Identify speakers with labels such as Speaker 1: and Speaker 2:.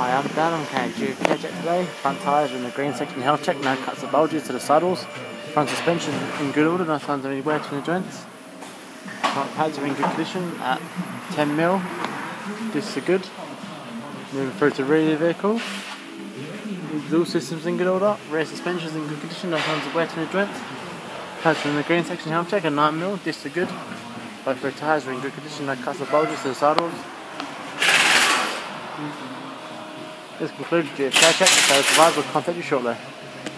Speaker 1: Hi, I'm Dan. I'm carrying GFK check today. Front tyres are in the green section health check, no cuts or bulges to the saddles. Front suspension in good order, no signs of any wear to the joints. Front pads are in good condition at 10 mil. Discs are good. Moving through to rear vehicle. Exhaust systems in good order. Rear suspensions in good condition, no signs of wear to the joints. Pads in the green section health check at 9 mil. Discs are good. Both rear tyres are in good condition, no cuts or bulges to the saddles. this concludes the check check. That was a content you shortly.